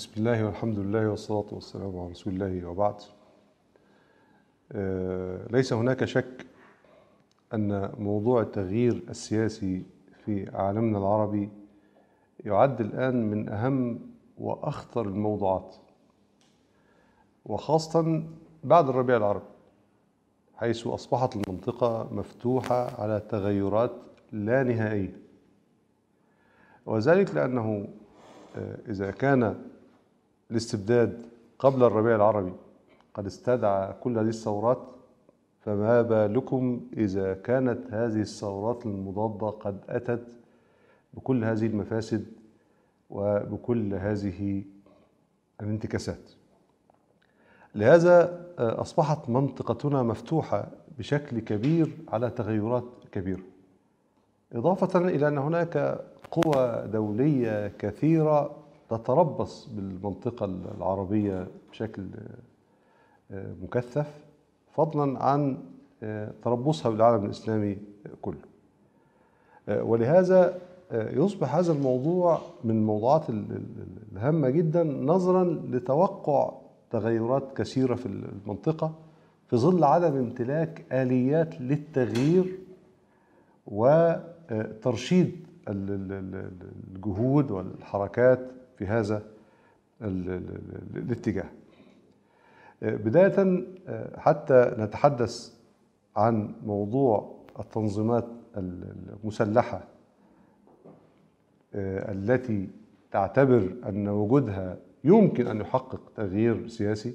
بسم الله والحمد لله والصلاة والسلام على رسول الله وبعد. آه، ليس هناك شك أن موضوع التغيير السياسي في عالمنا العربي يعد الآن من أهم وأخطر الموضوعات وخاصة بعد الربيع العربي حيث أصبحت المنطقة مفتوحة على تغيرات لا نهائية. وذلك لأنه آه، إذا كان الاستبداد قبل الربيع العربي. قد استدعى كل هذه الثورات فما بالكم إذا كانت هذه الثورات المضادة قد أتت بكل هذه المفاسد وبكل هذه الانتكاسات. لهذا أصبحت منطقتنا مفتوحة بشكل كبير على تغيرات كبيرة. إضافة إلى أن هناك قوى دولية كثيرة تتربص بالمنطقة العربية بشكل مكثف فضلا عن تربصها بالعالم الإسلامي كله. ولهذا يصبح هذا الموضوع من الموضوعات الهامة جدا نظرا لتوقع تغيرات كثيرة في المنطقة في ظل عدم امتلاك آليات للتغيير وترشيد الجهود والحركات في هذا الاتجاه. بداية حتى نتحدث عن موضوع التنظيمات المسلحة التي تعتبر أن وجودها يمكن أن يحقق تغيير سياسي.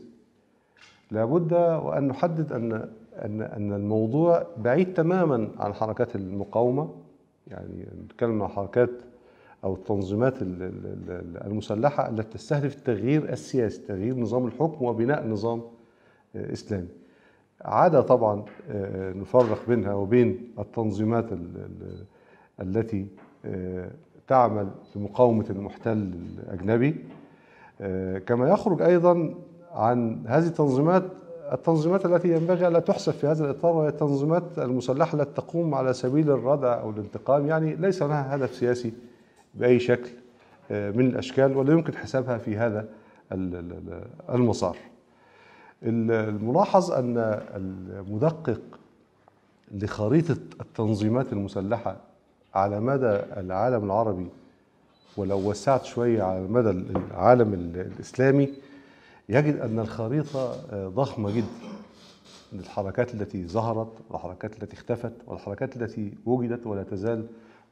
لابد وأن نحدد أن أن أن الموضوع بعيد تماما عن حركات المقاومة يعني نتكلم عن حركات أو التنظيمات المسلحة التي تستهدف التغيير السياسي تغيير نظام الحكم وبناء نظام إسلامي. عادة طبعا نفرق بينها وبين التنظيمات التي تعمل لمقاومة المحتل الأجنبي. كما يخرج أيضا عن هذه التنظيمات التنظيمات التي ينبغي ألا تحسب في هذا الإطار وهي التنظيمات المسلحة التي تقوم على سبيل الردع أو الانتقام. يعني ليس لها هدف سياسي. بأي شكل من الأشكال ولا يمكن حسابها في هذا المسار. الملاحظ أن المدقق لخريطة التنظيمات المسلحة على مدى العالم العربي ولو وسعت شوية على مدى العالم الإسلامي يجد أن الخريطة ضخمة جدا. للحركات التي ظهرت والحركات التي اختفت والحركات التي وجدت ولا تزال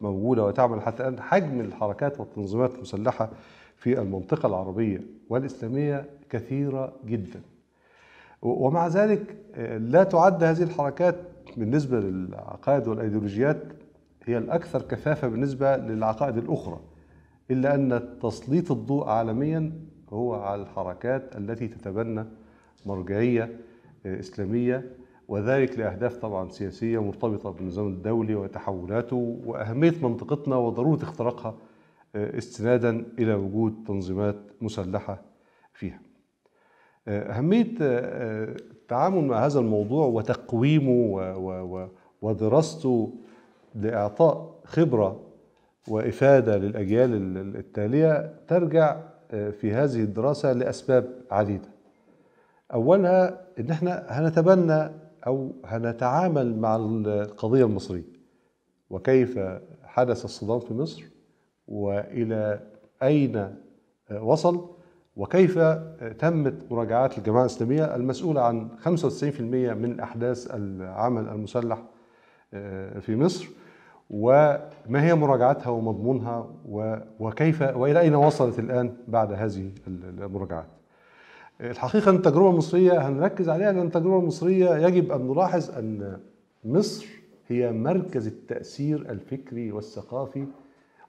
موجودة وتعمل حتى الآن حجم الحركات والتنظيمات المسلحة في المنطقة العربية والإسلامية كثيرة جدا. ومع ذلك لا تعد هذه الحركات بالنسبة للعقائد والأيديولوجيات هي الأكثر كثافة بالنسبة للعقائد الأخرى إلا أن تسليط الضوء عالميا هو على الحركات التي تتبنى مرجعية إسلامية وذلك لأهداف طبعا سياسية مرتبطة بالنظام الدولي وتحولاته وأهمية منطقتنا وضرورة اختراقها استنادا إلى وجود تنظيمات مسلحة فيها. أهمية التعامل مع هذا الموضوع وتقويمه ودراسته لإعطاء خبرة وإفادة للأجيال التالية ترجع في هذه الدراسة لأسباب عديدة. أولها إن إحنا هنتبنى أو هنتعامل مع القضية المصرية وكيف حدث الصدام في مصر وإلى أين وصل وكيف تمت مراجعات الجماعة الإسلامية المسؤولة عن 95% من أحداث العمل المسلح في مصر وما هي مراجعاتها ومضمونها وكيف وإلى أين وصلت الآن بعد هذه المراجعات. الحقيقة أن التجربة المصرية هنركز عليها لأن التجربة المصرية يجب أن نلاحظ أن مصر هي مركز التأثير الفكري والثقافي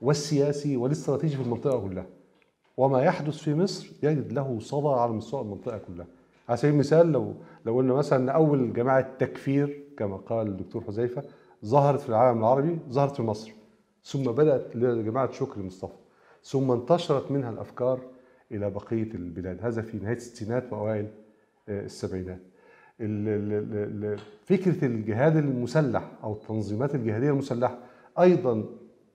والسياسي والاستراتيجي في المنطقة كلها. وما يحدث في مصر يجد له صدى على مستوى المنطقة كلها. على سبيل المثال لو لو قلنا مثلا أول جماعة تكفير كما قال الدكتور حذيفة ظهرت في العالم العربي ظهرت في مصر ثم بدأت لجماعة شكري مصطفى ثم انتشرت منها الأفكار إلى بقية البلاد. هذا في نهاية الستينات وأوائل السبعينات. فكرة الجهاد المسلح أو التنظيمات الجهادية المسلحة أيضا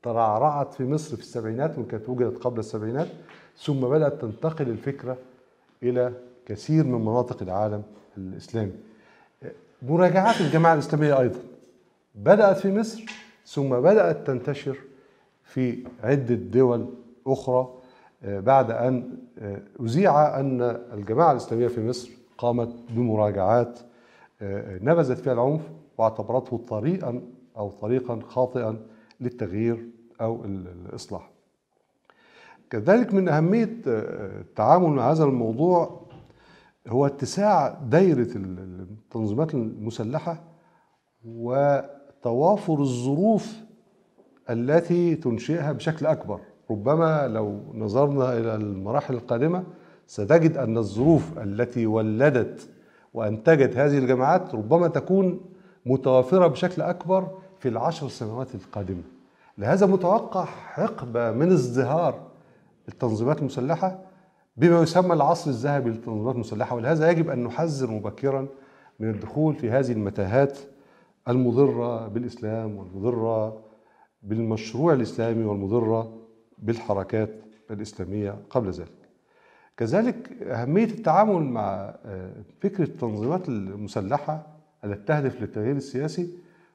ترعرعت في مصر في السبعينات وكانت وجدت قبل السبعينات ثم بدأت تنتقل الفكرة إلى كثير من مناطق العالم الإسلامي. مراجعات الجماعة الإسلامية أيضا بدأت في مصر ثم بدأت تنتشر في عدة دول أخرى آه، بعد أن آه، أذيع أن الجماعة الإسلامية في مصر قامت بمراجعات آه، نبذت فيها العنف واعتبرته طريقا أو طريقا خاطئا للتغيير أو الإصلاح. كذلك من أهمية التعامل مع هذا الموضوع هو اتساع دايرة التنظيمات المسلحة وتوافر الظروف التي تنشئها بشكل أكبر. ربما لو نظرنا إلى المراحل القادمة ستجد أن الظروف التي ولدت وأنتجت هذه الجماعات ربما تكون متوافرة بشكل أكبر في العشر سنوات القادمة. لهذا متوقع حقبة من ازدهار التنظيمات المسلحة بما يسمى العصر الذهبي للتنظيمات المسلحة ولهذا يجب أن نحذر مبكرا من الدخول في هذه المتاهات المضرة بالإسلام والمضرة بالمشروع الإسلامي والمضرة بالحركات الإسلامية قبل ذلك. كذلك أهمية التعامل مع آه، فكرة التنظيمات المسلحة التي تهدف للتغيير السياسي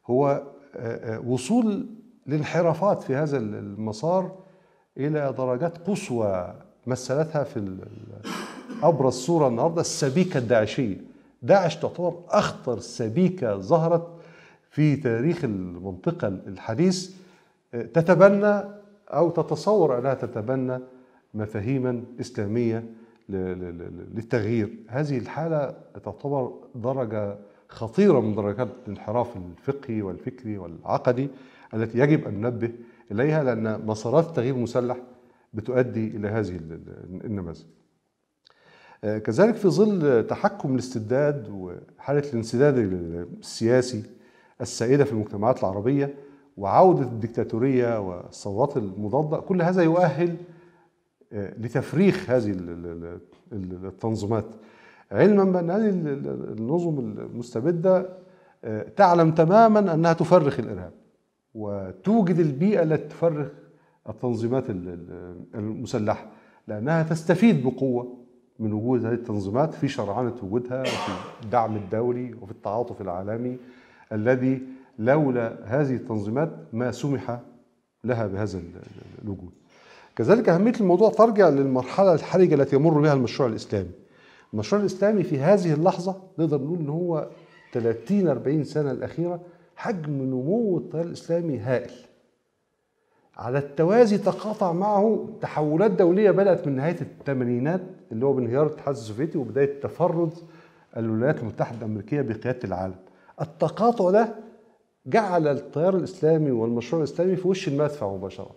هو آه، آه، وصول الانحرافات في هذا المسار إلى درجات قصوى مثلتها في أبرز صورة النهاردة السبيكة الداعشية. داعش تعتبر أخطر سبيكة ظهرت في تاريخ المنطقة الحديث. تتبنى أو تتصور أنها تتبنى مفاهيما إسلامية للتغيير. هذه الحالة تعتبر درجة خطيرة من درجات الانحراف الفقهي والفكري والعقدي التي يجب أن ننبه إليها لأن مسارات التغيير المسلح بتؤدي إلى هذه النماذج. آه، كذلك في ظل تحكم الاستبداد وحالة الانسداد السياسي السائدة في المجتمعات العربية وعودة الدكتاتورية والثورات المضادة كل هذا يؤهل آه، لتفريخ هذه التنظيمات. علما بأن هذه النظم المستبدة آه، تعلم تماما أنها تفرخ الإرهاب وتوجد البيئة التي تفرخ التنظيمات المسلحة لأنها تستفيد بقوة من وجود هذه التنظيمات في شرعنة وجودها وفي الدعم الدولي وفي التعاطف العالمي الذي لولا هذه التنظيمات ما سمح لها بهذا الوجود. كذلك أهمية الموضوع ترجع للمرحلة الحرجة التي يمر بها المشروع الإسلامي. المشروع الإسلامي في هذه اللحظة نقدر نقول إن هو 30 40 سنة الأخيرة حجم نمو التيار الإسلامي هائل. على التوازي تقاطع معه تحولات دولية بدأت من نهاية الثمانينات اللي هو بانهيار الاتحاد السوفيتي وبداية تفرد الولايات المتحدة الأمريكية بقيادة العالم. التقاطع ده جعل التيار الإسلامي والمشروع الإسلامي في وش المدفع مباشرة.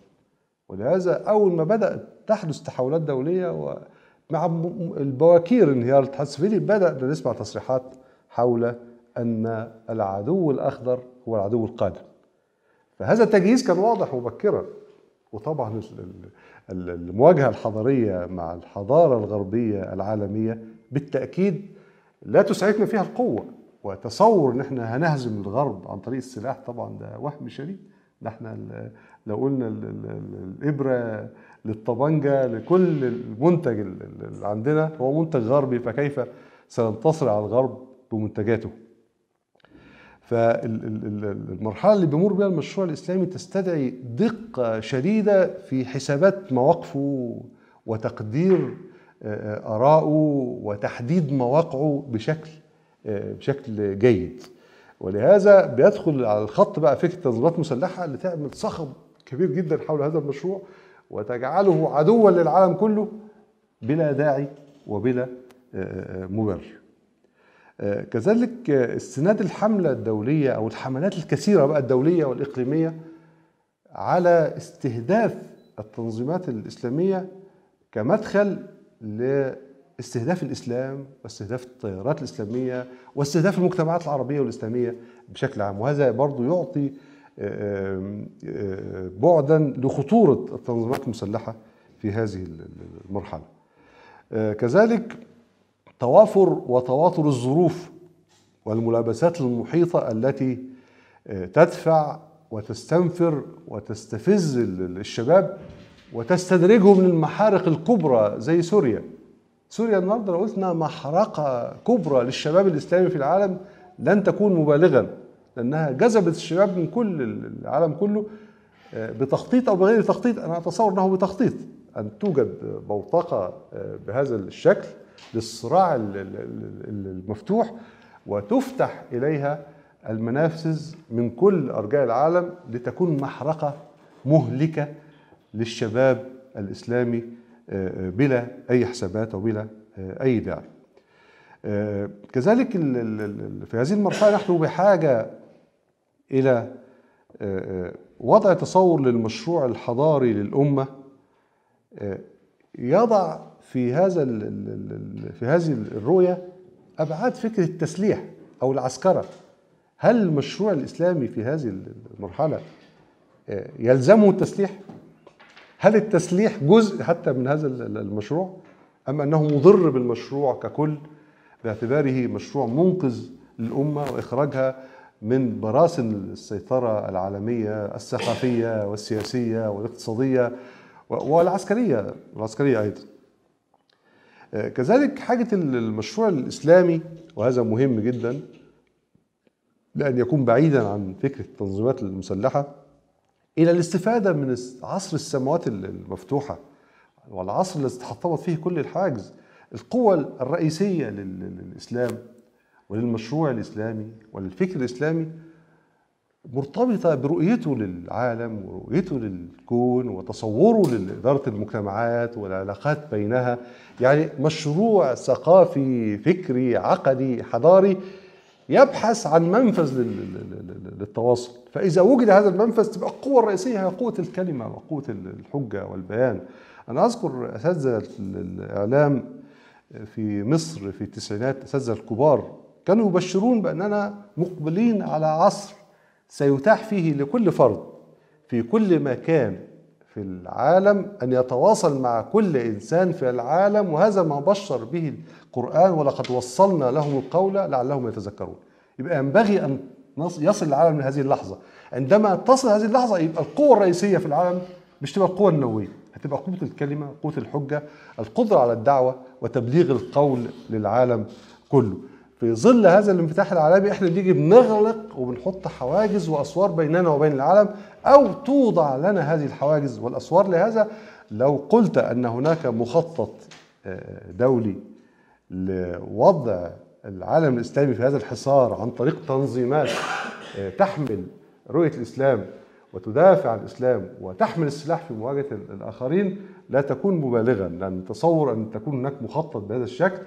ولهذا أول ما بدأت تحدث تحولات دولية ومع البواكير انهيار الاتحاد السوفيتي بدأنا نسمع تصريحات حول أن العدو الأخضر هو العدو القادم. فهذا التجهيز كان واضح مبكرا. وطبعا المواجهة الحضارية مع الحضارة الغربية العالمية بالتأكيد لا تسعفنا فيها القوة. وتصور ان إحنا هنهزم الغرب عن طريق السلاح طبعا ده وهم شديد. ده إحنا لو قلنا الإبرة للطبنجه لكل المنتج اللي عندنا هو منتج غربي فكيف سننتصر على الغرب بمنتجاته؟ فالمرحله اللي بيمر بها المشروع الإسلامي تستدعي دقة شديدة في حسابات مواقفه وتقدير آه، ارائه وتحديد مواقعه بشكل بشكل جيد. ولهذا بيدخل على الخط بقى فكرة تنظيمات مسلحة اللي تعمل صخب كبير جدا حول هذا المشروع وتجعله عدوا للعالم كله بلا داعي وبلا مبرر. آه، كذلك استناد الحملة الدولية أو الحملات الكثيرة بقى الدولية والإقليمية على استهداف التنظيمات الإسلامية كمدخل لاستهداف الإسلام واستهداف التيارات الإسلامية واستهداف المجتمعات العربية والإسلامية بشكل عام. وهذا برضو يعطي آه، آه، بعدا لخطورة التنظيمات المسلحة في هذه المرحلة. كذلك توافر وتواتر الظروف والملابسات المحيطة التي آه، تدفع وتستنفر وتستفز الشباب وتستدرجهم للمحارق الكبرى زي سوريا. سوريا النهارده لو قلنا محرقة كبرى للشباب الإسلامي في العالم لن تكون مبالغا لأنها جذبت الشباب من كل العالم كله آه، بتخطيط أو بغير تخطيط. أنا أتصور إنه بتخطيط أن توجد بوتقة آه، بهذا الشكل للصراع ال- ال- ال- المفتوح وتفتح إليها المنافذ من كل أرجاء العالم لتكون محرقة مهلكة للشباب الإسلامي بلا أي حسابات وبلا آه، أي داعي. آه، كذلك في هذه المرحلة نحن بحاجة إلى آه، وضع تصور للمشروع الحضاري آه، يضع في هذا في هذه الرؤية أبعاد فكره التسليح أو العسكرة هل المشروع الإسلامي في هذه المرحلة آه، يلزمه التسليح هل التسليح جزء حتى من هذا ال- المشروع؟ أم أنه مضر بالمشروع ككل؟ باعتباره مشروع منقذ للأمة وإخراجها من براسن السيطرة العالمية الثقافية والسياسية والاقتصادية و- والعسكرية والعسكريه أيضا. آه، كذلك حاجة المشروع الإسلامي وهذا مهم جدا لأن يكون بعيدا عن فكرة التنظيمات المسلحة. إلى الاستفادة من عصر السماوات ال- المفتوحة والعصر الذي تحطمت فيه كل الحواجز. القوة الرئيسية لل- للإسلام وللمشروع الإسلامي وللفكر الإسلامي مرتبطة برؤيته للعالم ورؤيته للكون وتصوره لإدارة المجتمعات والعلاقات بينها. يعني مشروع ثقافي فكري عقدي حضاري يبحث عن منفذ لل- لل- لل- للتواصل. فإذا وجد هذا المنفذ تبقى القوة الرئيسية هي قوة الكلمة وقوة الحجة والبيان. أنا أذكر أساتذة الإعلام في مصر في التسعينات الأساتذة الكبار كانوا يبشرون بأننا مقبلين على عصر سيتاح فيه لكل فرد في كل مكان في العالم أن يتواصل مع كل إنسان في العالم وهذا ما بشر به القرآن ولقد وصلنا لهم القول لعلهم يتذكرون. يبقى ينبغي أن يصل العالم لهذه اللحظة. عندما تصل هذه اللحظة يبقى القوة الرئيسية في العالم مش تبقى القوة النووية هتبقى قوة الكلمة قوة الحجة القدرة على الدعوة وتبليغ القول للعالم كله. في ظل هذا الانفتاح العالمي إحنا بنيجي بنغلق وبنحط حواجز وأسوار بيننا وبين العالم أو توضع لنا هذه الحواجز والأسوار لهذا. لو قلت أن هناك مخطط آه، دولي لوضع العالم الإسلامي في هذا الحصار عن طريق تنظيمات آه، تحمل رؤية الإسلام وتدافع عن الإسلام وتحمل السلاح في مواجهة ال- الآخرين لا تكون مبالغا لأن تصور أن تكون هناك مخطط بهذا الشكل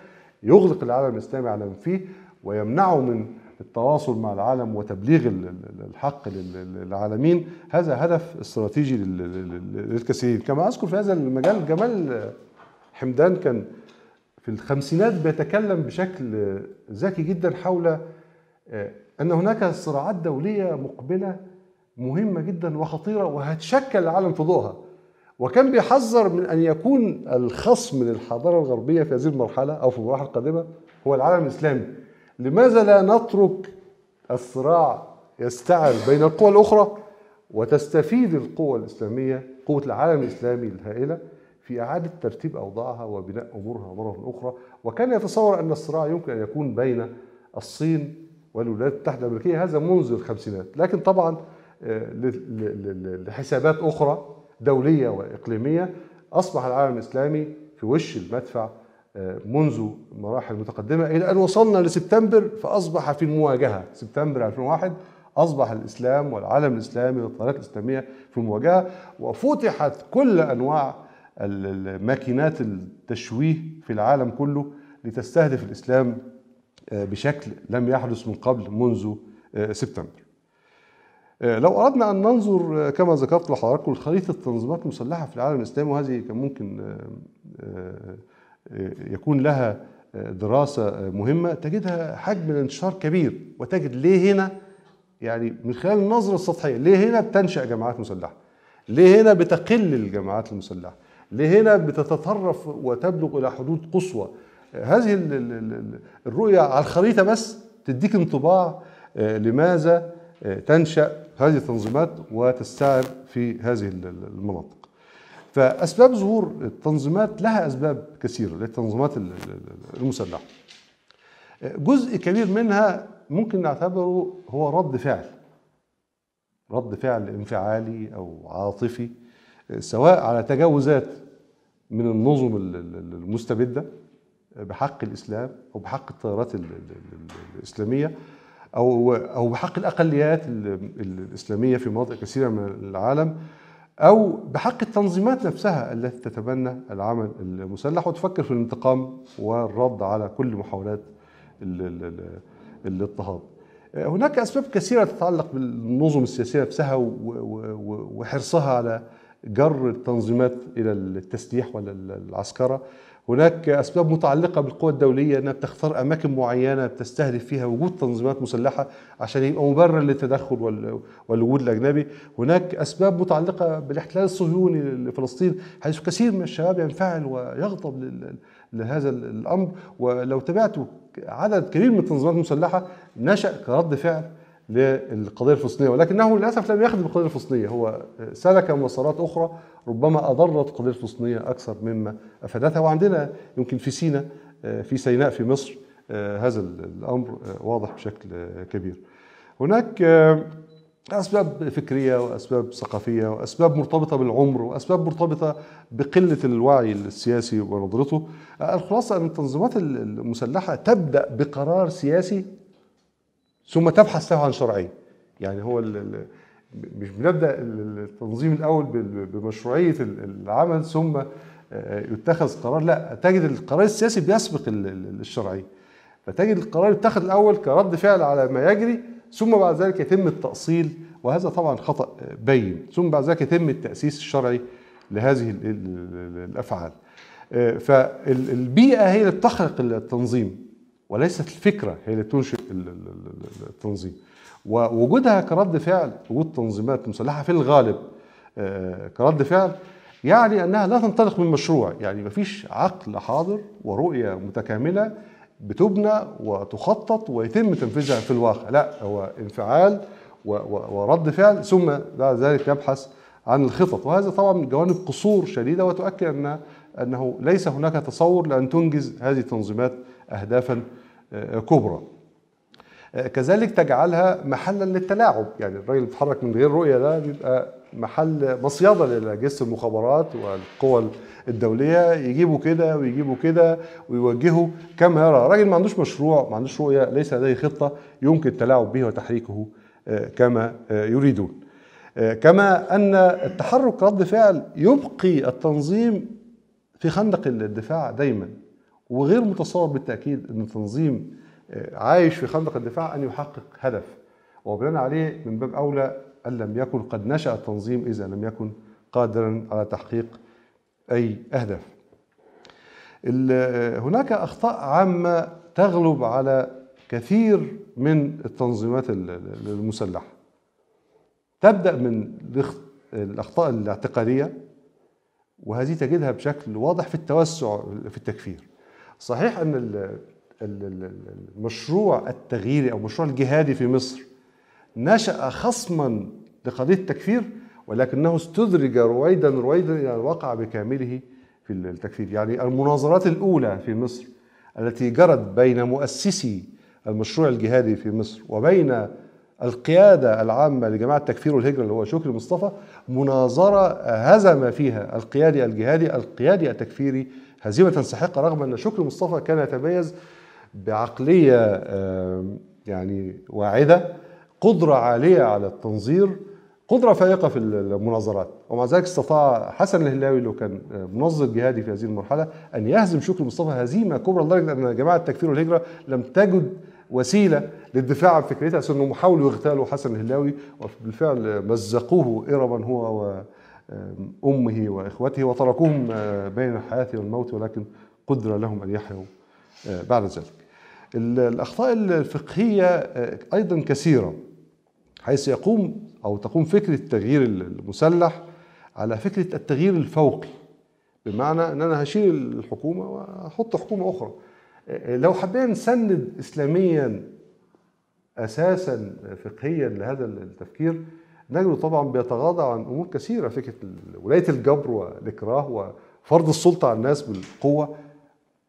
يغلق العالم الإسلامي على ما فيه ويمنعه من التواصل مع العالم وتبليغ ال- ال- الحق لل- للعالمين هذا هدف استراتيجي لل- لل- للكثيرين. كما أذكر في هذا المجال جمال حمدان كان في الخمسينات بيتكلم بشكل ذكي جدا حول آه، أن هناك صراعات دولية مقبلة مهمة جدا وخطيرة وهتشكل العالم في ضوءها. وكان بيحذر من أن يكون الخصم للحضاره الغربية في هذه المرحلة أو في المراحل القادمة هو العالم الإسلامي. لماذا لا نترك الصراع يستعر بين القوى الأخرى وتستفيد القوى الإسلامية قوة العالم الإسلامي الهائلة؟ في إعادة ترتيب أوضاعها وبناء أمورها مره أخرى وكان يتصور أن الصراع يمكن أن يكون بين الصين والولايات المتحدة الأمريكية. هذا منذ الخمسينات. لكن طبعا آه، لحسابات أخرى دولية وإقليمية أصبح العالم الإسلامي في وش المدفع آه، منذ مراحل متقدمة إلى أن وصلنا لسبتمبر فأصبح في المواجهه سبتمبر 2001 أصبح الإسلام والعالم الإسلامي والطريقة الإسلامية في المواجهه وفتحت كل أنواع ال- ال- ماكينات التشويه في العالم كله لتستهدف الإسلام آه، بشكل لم يحدث من قبل منذ آه، سبتمبر. آه، لو أردنا أن ننظر كما ذكرت لحضراتكم خريطه التنظيمات المسلحة في العالم الإسلامي وهذه كان ممكن يكون لها دراسة آه، مهمة تجدها حجم الانتشار كبير وتجد ليه هنا يعني من خلال النظره السطحيه ليه هنا بتنشأ جماعات مسلحة؟ ليه هنا بتقل الجماعات المسلحة؟ ليه هنا بتتطرف وتبلغ إلى حدود قصوى؟ آه، هذه ال- ال- ال- الرؤيه على الخريطة بس تديك انطباع آه، لماذا آه، تنشأ هذه التنظيمات وتستعر في هذه ال- ال- المناطق. فأسباب ظهور التنظيمات لها أسباب كثيرة للتنظيمات المسلحة جزء كبير منها ممكن نعتبره هو رد فعل رد فعل انفعالي أو عاطفي سواء على تجاوزات من النظم المستبدة بحق الإسلام أو بحق التيارات الإسلامية أو أو بحق الأقليات الإسلامية في مناطق كثيرة من العالم أو بحق التنظيمات نفسها التي تتبنى العمل المسلح وتفكر في الانتقام والرد على كل محاولات الاضطهاد. هناك أسباب كثيرة تتعلق بالنظم السياسية نفسها وحرصها على جر التنظيمات إلى التسليح ولا العسكرة. هناك أسباب متعلقة بالقوى الدولية إنها بتختار أماكن معينة بتستهدف فيها وجود تنظيمات مسلحة عشان يبقى مبرر للتدخل والوجود الأجنبي، هناك أسباب متعلقة بالاحتلال الصهيوني لفلسطين حيث كثير من الشباب ينفعل ويغضب لهذا الأمر. ولو تابعتوا عدد كبير من التنظيمات المسلحة نشأ كرد فعل للقضية الفلسطينية ولكنه للأسف لم يخدم القضية الفلسطينية هو سلك مسارات أخرى ربما أضرت القضية الفلسطينية أكثر مما افادتها وعندنا يمكن في سيناء في سيناء في مصر هذا الأمر واضح بشكل كبير. هناك أسباب فكرية وأسباب ثقافية وأسباب مرتبطة بالعمر وأسباب مرتبطة بقلة الوعي السياسي ونظرته. الخلاصة أن التنظيمات المسلحة تبدأ بقرار سياسي ثم تبحث له عن شرعيه يعني هو مش بنبدأ التنظيم الأول بمشروعية العمل ثم يتخذ قرار. لا تجد القرار السياسي بيسبق الشرعيه فتجد القرار يتخذ الأول كرد فعل على ما يجري ثم بعد ذلك يتم التأصيل. وهذا طبعا خطأ بين. ثم بعد ذلك يتم التأسيس الشرعي لهذه الأفعال. فالبيئه هي اللي بتخلق التنظيم. وليست الفكرة هي اللي تنشئ التنظيم. ووجودها كرد فعل وجود تنظيمات مسلحة في الغالب كرد فعل يعني أنها لا تنطلق من مشروع. يعني مفيش عقل حاضر ورؤية متكاملة بتبنى وتخطط ويتم تنفيذها في الواقع. لا هو انفعال ورد فعل ثم بعد ذلك يبحث عن الخطط. وهذا طبعا جوانب قصور شديدة وتؤكد ان أنه ليس هناك تصور لأن تنجز هذه التنظيمات اهدافا كبرى. كذلك تجعلها محلا للتلاعب. يعني الراجل بيتحرك من غير رؤية ده بيبقى محل مصيدة لأجهزة المخابرات والقوى الدولية. يجيبوا كده ويجيبوا كده ويوجهوا كما يرى راجل ما عندوش مشروع ما عندوش رؤية ليس لديه خطة يمكن التلاعب به وتحريكه كما يريدون. كما أن التحرك رد فعل يبقي التنظيم في خندق الدفاع دايما. وغير متصور بالتأكيد إن التنظيم عايش في خندق الدفاع أن يحقق هدف وبناء عليه من باب أولى أن لم يكن قد نشأ التنظيم إذا لم يكن قادرا على تحقيق أي أهداف. هناك أخطاء عامة تغلب على كثير من التنظيمات المسلحة. تبدأ من الأخطاء الاعتقادية وهذه تجدها بشكل واضح في التوسع في التكفير. صحيح أن المشروع التغييري أو المشروع الجهادي في مصر نشأ خصما لقضية التكفير ولكنه استدرج رويدا رويدا إلى الواقع بكامله في التكفير. يعني المناظرات الأولى في مصر التي جرت بين مؤسسي المشروع الجهادي في مصر وبين القيادة العامة لجماعة التكفير والهجرة اللي هو شكري مصطفى مناظرة هزم فيها القيادي الجهادي القيادي التكفيري هزيمة ساحقة رغم أن شكري مصطفى كان يتميز بعقلية يعني واعدة قدرة عالية على التنظير قدرة فائقة في المناظرات. ومع ذلك استطاع حسن الهلاوي اللي كان منظر جهادي في هذه المرحلة أن يهزم شكري مصطفى هزيمة كبرى لدرجة أن جماعة التكفير والهجرة لم تجد وسيلة للدفاع عن فكرتها أنهم حاولوا يغتالوا حسن الهلاوي وبالفعل مزقوه إرما هو وأمه وإخوته وتركوهم بين الحياة والموت ولكن قدر لهم أن يحيوا بعد ذلك. الأخطاء الفقهية أيضا كثيرة حيث يقوم أو تقوم فكرة التغيير المسلح على فكرة التغيير الفوقي بمعنى أن أنا هشيل الحكومة وأحط حكومة أخرى. لو حبينا نسند إسلاميا أساسا فقهيا لهذا التفكير نجد طبعا بيتغاضى عن أمور كثيرة فكرة ولاية الجبر والإكراه وفرض السلطة على الناس بالقوة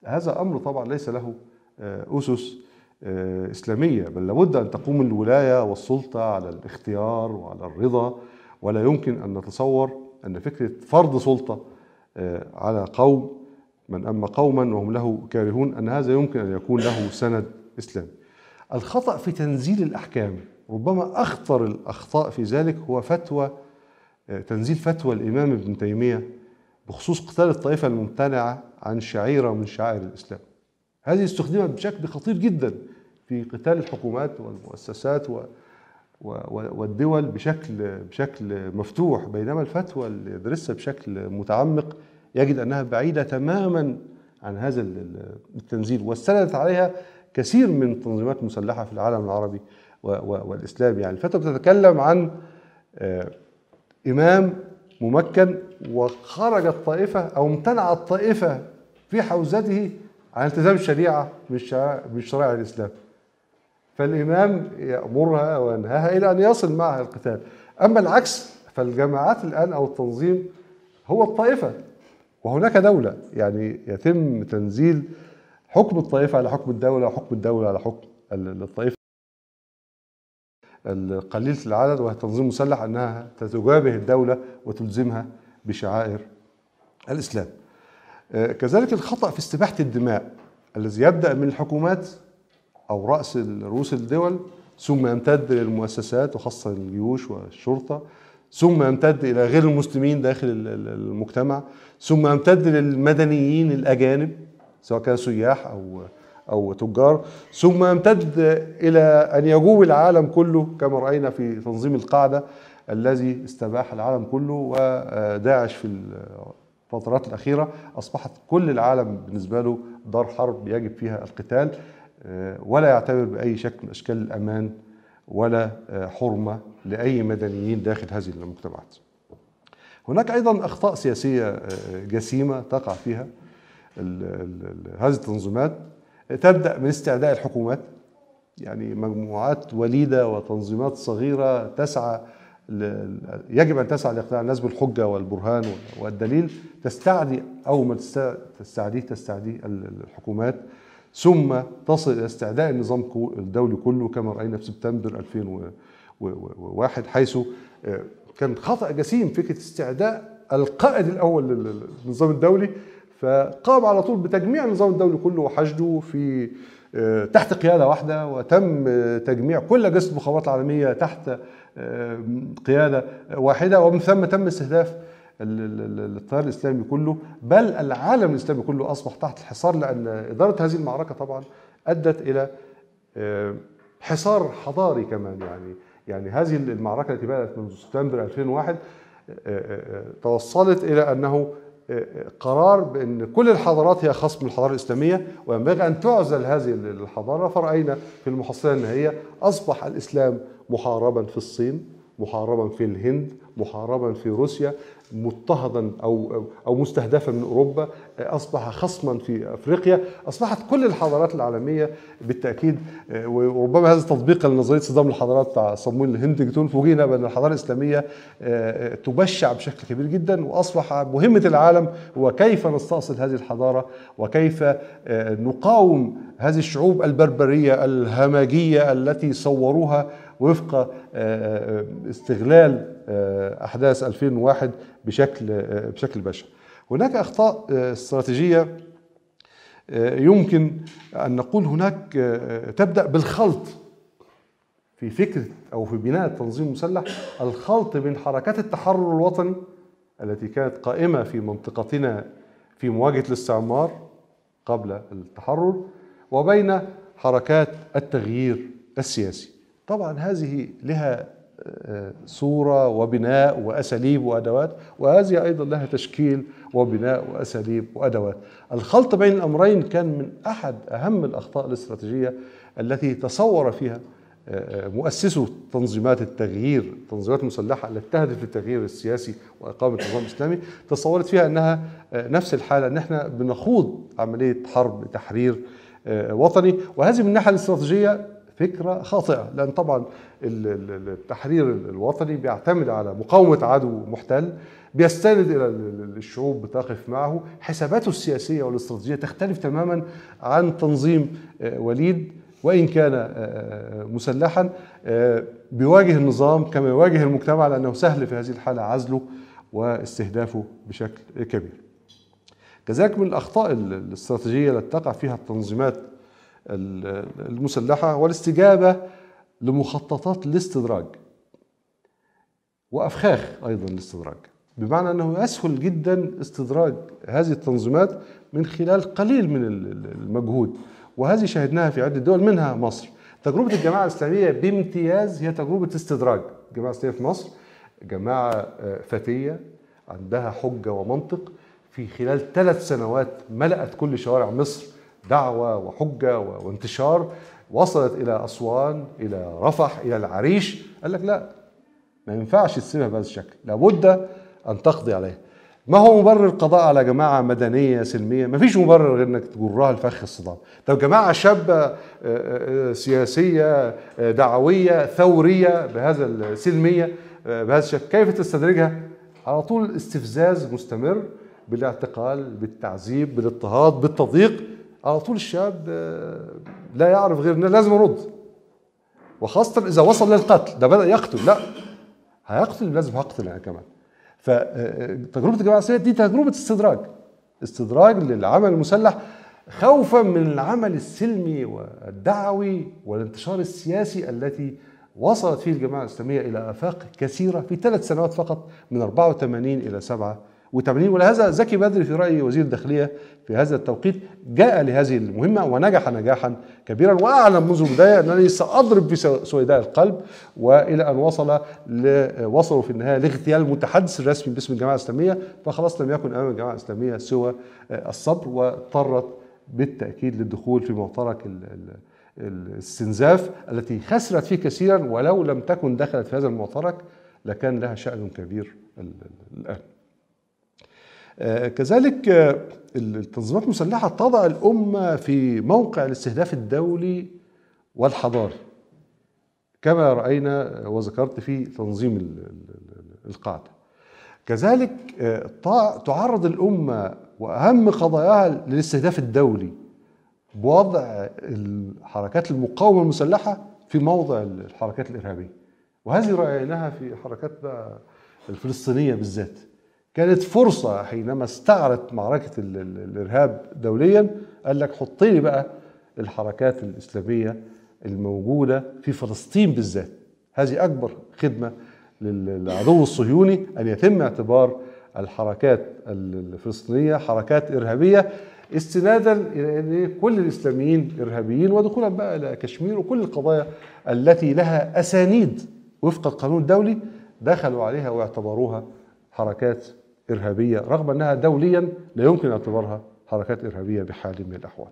هذا أمر طبعا ليس له آه، أسس آه، إسلامية بل لابد أن تقوم الولاية والسلطة على الاختيار وعلى الرضا ولا يمكن أن نتصور أن فكرة فرض سلطة آه، على قوم من أما قوما وهم له كارهون أن هذا يمكن أن يكون له سند إسلامي. الخطأ في تنزيل الأحكام ربما أخطر الأخطاء في ذلك هو فتوى تنزيل فتوى الإمام ابن تيمية بخصوص قتال الطائفة الممتنعة عن شعيرة من شعائر الإسلام. هذه استخدمت بشكل خطير جدا في قتال الحكومات والمؤسسات و والدول بشكل بشكل مفتوح بينما الفتوى اللي يدرسها بشكل متعمق يجد أنها بعيدة تماما عن هذا التنزيل واستندت عليها كثير من التنظيمات المسلحه في العالم العربي والاسلامي يعني الفتوى بتتكلم عن آه، إمام ممكن وخرجت طائفه أو امتنعت طائفه في حوزته عن التزام الشريعة من شرائع الإسلام. فالإمام يأمرها وينهاها إلى أن يصل معها القتال. أما العكس فالجماعات الآن أو التنظيم هو الطائفة. وهناك دولة يعني يتم تنزيل حكم الطائفة على حكم الدولة وحكم الدولة على حكم الطائفه قليله العدد وهي تنظيم مسلح أنها تجابه الدولة وتلزمها بشعائر الإسلام. آه، كذلك الخطأ في استباحة الدماء الذي يبدأ من الحكومات أو رأس رؤوس الدول ثم يمتد للمؤسسات وخاصة الجيوش والشرطة ثم يمتد إلى غير المسلمين داخل المجتمع ثم يمتد للمدنيين الأجانب سواء كانوا سياح أو أو تجار ثم يمتد إلى أن يجوب العالم كله كما رأينا في تنظيم القاعدة الذي استباح العالم كله وداعش في الفترات الأخيرة. أصبحت كل العالم بالنسبة له دار حرب يجب فيها القتال ولا يعتبر بأي شكل من أشكال الأمان ولا حرمة لأي مدنيين داخل هذه المجتمعات. هناك أيضا أخطاء سياسية جسيمة تقع فيها هذه التنظيمات. تبدأ من استعداء الحكومات يعني مجموعات وليدة وتنظيمات صغيرة تسعى يجب أن تسعى لإقناع الناس بالحجة والبرهان والدليل. تستعدي اول ما تستعديه تستعديه الحكومات. ثم تصل إلى استعداء النظام الدولي كله كما رأينا في سبتمبر 2001 حيث آه، كان خطأ جسيم فكرة استعداء القائد الأول للنظام الدولي فقام على طول بتجميع النظام الدولي كله وحشده في آه، تحت قيادة واحدة وتم تجميع كل اجهزه المخابرات العالمية تحت قيادة واحدة. ومن ثم تم استهداف التيار الإسلامي كله. بل العالم الإسلامي كله أصبح تحت الحصار لأن إدارة هذه المعركة طبعا أدت إلى حصار حضاري كمان يعني. يعني هذه المعركة التي بدأت منذ سبتمبر 2001 توصلت إلى أنه قرار بأن كل الحضارات هي خصم الحضاره الإسلامية وينبغي أن تعزل هذه الحضارة. فرأينا في المحصلة النهائية أصبح الإسلام محاربا في الصين محاربا في الهند محاربا في روسيا. مضطهدا أو أو مستهدفا من أوروبا أصبح خصما في أفريقيا. أصبحت كل الحضارات العالمية بالتأكيد وربما هذا تطبيق لنظرية صدام الحضارات بتاع صمويل هنتنجتون فوجئنا بأن الحضارة الإسلامية تبشع بشكل كبير جدا وأصبح مهمة العالم هو كيف نستأصل هذه الحضارة وكيف نقاوم هذه الشعوب البربرية الهمجية التي صوروها وفق آه، آه، استغلال آه، أحداث 2001 بشكل بشكل بشع. هناك أخطاء استراتيجية يمكن أن نقول هناك تبدأ بالخلط في فكرة أو في بناء التنظيم المسلح الخلط بين حركات التحرر الوطني التي كانت قائمة في منطقتنا في مواجهة الاستعمار قبل التحرر وبين حركات التغيير السياسي طبعا هذه لها آه، صورة وبناء وأساليب وأدوات وهذه أيضا لها تشكيل وبناء وأساليب وأدوات. الخلط بين الأمرين كان من أحد أهم الأخطاء الاستراتيجية التي تصور فيها آه، آه، مؤسسو تنظيمات التغيير التنظيمات المسلحة التي تهدف للتغيير السياسي وإقامة النظام الإسلامي تصورت فيها أنها نفس الحالة أن إحنا بنخوض عملية حرب تحرير وطني. وهذه من الناحية الاستراتيجية فكرة خاطئة لأن طبعا التحرير الوطني بيعتمد على مقاومة عدو محتل بيستند إلى الشعوب بتقف معه. حساباته السياسية والاستراتيجية تختلف تماما عن تنظيم آه، وليد وإن كان آه، آه، مسلحا بيواجه النظام كما يواجه المجتمع لأنه سهل في هذه الحالة عزله واستهدافه بشكل كبير. كذلك من الأخطاء الاستراتيجية التي تقع فيها التنظيمات المسلحة والاستجابة لمخططات الاستدراج وأفخاخ أيضا الاستدراج. بمعنى أنه يسهل جدا استدراج هذه التنظيمات من خلال قليل من المجهود وهذه شاهدناها في عدة دول منها مصر. تجربة الجماعة الإسلامية بامتياز هي تجربة استدراج. الجماعة الإسلامية في مصر جماعة آه، فتية عندها حجة ومنطق في خلال ثلاث سنوات ملأت كل شوارع مصر دعوة وحجة وانتشار وصلت إلى أسوان إلى رفح إلى العريش. قال لك لا ما ينفعش تسيبها بهذا الشكل. لابد أن تقضي عليها. ما هو مبرر القضاء على جماعة مدنية سلمية؟ ما فيش مبرر غير إنك تجرها لفخ الصدام. طب جماعة شابة آه، آه، سياسية آه، دعوية ثورية بهذا السلمية بهذا الشكل كيف تستدرجها؟ على طول استفزاز مستمر بالاعتقال بالتعذيب بالاضطهاد بالتضييق. على طول الشاب لا يعرف غير إنه لازم يرد. وخاصة إذا وصل للقتل ده بدأ يقتل. لا هيقتل لازم هقتل أنا كمان. فتجربة الجماعة الإسلامية دي تجربة استدراج. استدراج للعمل المسلح خوفا من العمل السلمي والدعوي والانتشار السياسي التي وصلت فيه الجماعة الإسلامية إلى آفاق كثيرة في ثلاث سنوات فقط من 84 إلى 7 و80 ولهذا زكي بدري في رأيي وزير الداخلية في هذا التوقيت جاء لهذه المهمة ونجح نجاحا كبيرا. وأعلن منذ البداية أنني سأضرب في سويداء القلب وإلى أن وصل وصلوا في النهاية لاغتيال المتحدث الرسمي باسم الجماعة الإسلامية فخلاص لم يكن أمام الجماعة الإسلامية سوى الصبر واضطرت بالتأكيد للدخول في معترك الاستنزاف التي خسرت فيه كثيرا. ولو لم تكن دخلت في هذا المعترك لكان لها شأن كبير الآن. آه، كذلك آه، التنظيمات المسلحة تضع الأمة في موقع الاستهداف الدولي والحضاري. كما رأينا وذكرت في تنظيم القاعدة. كذلك آه، تعرض الأمة وأهم قضاياها للاستهداف الدولي بوضع الحركات المقاومة المسلحة في موضع الحركات الإرهابية. وهذه رأيناها في حركات الفلسطينية بالذات. كانت فرصة حينما استعرت معركة الإرهاب دوليا قال لك حط لي بقى الحركات الإسلامية الموجودة في فلسطين بالذات. هذه أكبر خدمة للعدو الصهيوني أن يتم اعتبار الحركات الفلسطينية حركات إرهابية استنادا إلى أن كل الإسلاميين إرهابيين ودخولا بقى إلى كشمير وكل القضايا التي لها أسانيد وفق القانون الدولي دخلوا عليها واعتبروها حركات إرهابية رغم أنها دوليا لا يمكن اعتبارها حركات إرهابية بحال من الأحوال.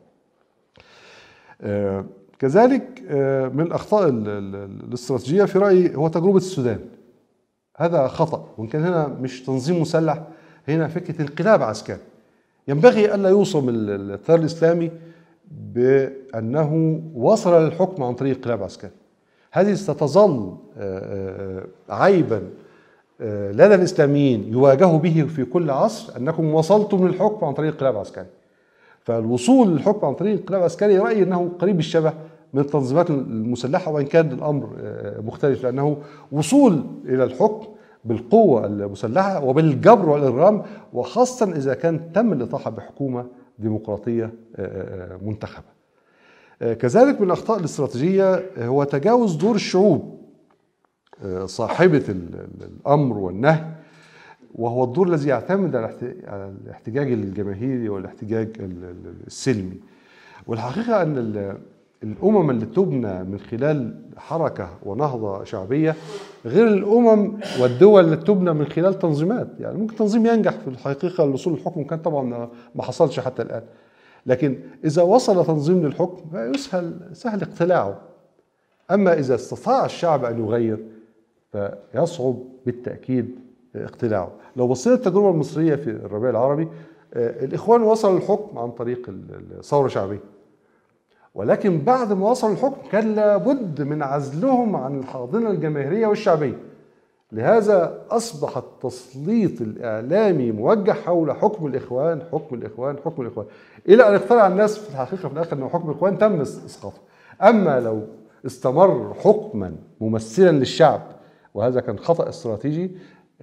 آه، كذلك آه، من الأخطاء الاستراتيجية في رأيي هو تجربة السودان. هذا خطأ وإن كان هنا مش تنظيم مسلح هنا فكرة انقلاب عسكري. ينبغي ألا يوصم التيار الإسلامي بأنه وصل للحكم عن طريق انقلاب عسكري. هذه ستظل آه، عيبا لدى الإسلاميين يواجهوا به في كل عصر أنكم وصلتم للحكم عن طريق انقلاب عسكري. فالوصول للحكم عن طريق انقلاب عسكري رأيي أنه قريب الشبه من التنظيمات المسلحة وإن كان الأمر آه، مختلف لأنه وصول إلى الحكم بالقوة المسلحة وبالجبر والإرغام وخاصة إذا كان تم الإطاحة بحكومة ديمقراطية آه، منتخبة. كذلك من الأخطاء الاستراتيجية هو تجاوز دور الشعوب صاحبة الأمر والنهي وهو الدور الذي يعتمد على الاحتجاج الجماهيري والاحتجاج السلمي. والحقيقة أن الأمم اللي تبنى من خلال حركة ونهضة شعبية غير الأمم والدول اللي تبنى من خلال تنظيمات. يعني ممكن تنظيم ينجح في الحقيقة للوصول للحكم كان طبعا ما حصلش حتى الآن. لكن إذا وصل تنظيم للحكم فيسهل سهل اقتلاعه. أما إذا استطاع الشعب أن يغير فيصعب بالتأكيد اقتلاعه لو بصينا التجربة المصرية في الربيع العربي آه، الإخوان وصلوا للحكم عن طريق الثورة الشعبية. ولكن بعد ما وصلوا الحكم كان لابد من عزلهم عن الحاضنة الجماهيرية والشعبية. لهذا أصبح التسليط الإعلامي موجه حول حكم الإخوان حكم الإخوان حكم الإخوان إلى أن اقتنع الناس في الحقيقة في الآخر أن حكم الإخوان تم إسقاطه أما لو استمر حكما ممثلا للشعب وهذا كان خطأ استراتيجي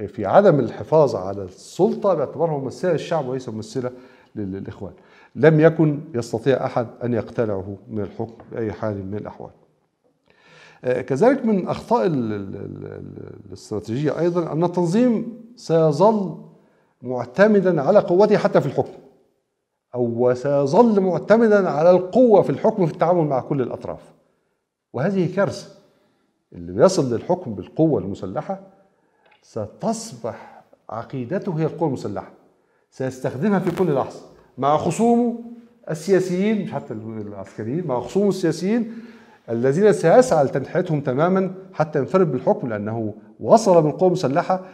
في عدم الحفاظ على السلطة باعتبارها ممثلة للشعب وليس ممثلة للإخوان. لم يكن يستطيع أحد أن يقتلعه من الحكم بأي حال من الأحوال. آه، كذلك من أخطاء الاستراتيجية أيضا أن التنظيم سيظل معتمدا على قوته حتى في الحكم أو سيظل معتمدا على القوة في الحكم في التعامل مع كل الأطراف. وهذه كارثة. اللي بيصل للحكم بالقوة المسلحة ستصبح عقيدته هي القوة المسلحة. سيستخدمها في كل لحظة مع خصومه السياسيين مش حتى العسكريين مع خصومه السياسيين الذين سيسعى لتنحيتهم تماما حتى ينفرد بالحكم لأنه وصل بالقوة المسلحة